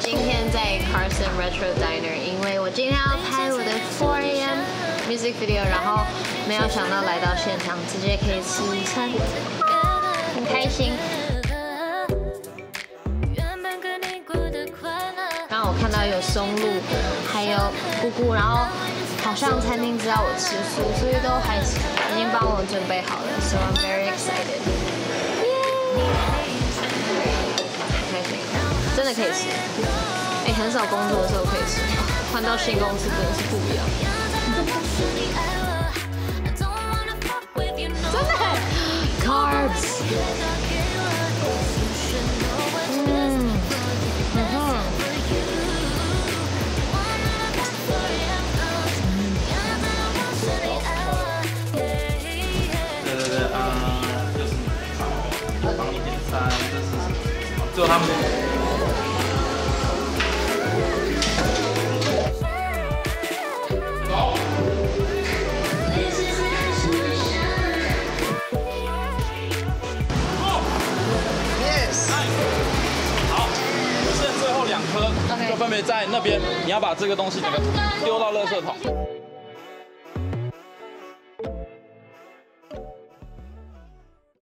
今天在 Carson Retro Diner，因为我今天要拍我的4 AM music video，然后没有想到来到现场直接可以吃餐。很开心，然后我看到有松露，还有菇菇，然后好像餐厅知道我吃素，所以都还，已经帮我准备好了，希望 very。可以吃。哎，很少工作的时候可以吃，换到新公司真的是不一样。真的，carbs。嗯，嗯哼。对对对，啊，就是好，帮你点餐，这是什么？最后他们。分别在那边。你要把这个东西丢到垃圾桶。